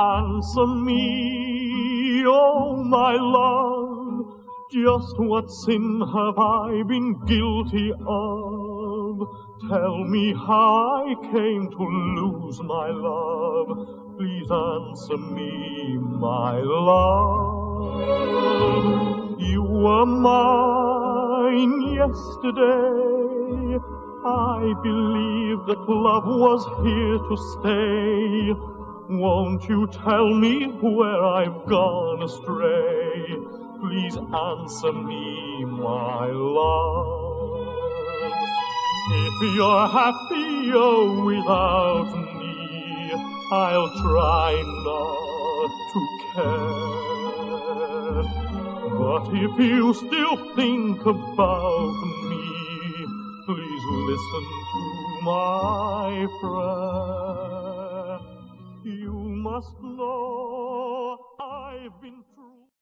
answer me, oh my love. Just what sin have I been guilty of? Tell me how I came to lose my love. Please answer me, my love. You were mine yesterday. I believed that love was here to stay. Won't you tell me where I've gone astray? Please answer me, my love. If you're happier oh, without me, I'll try not to care. But if you still think about me, please listen to my prayer. You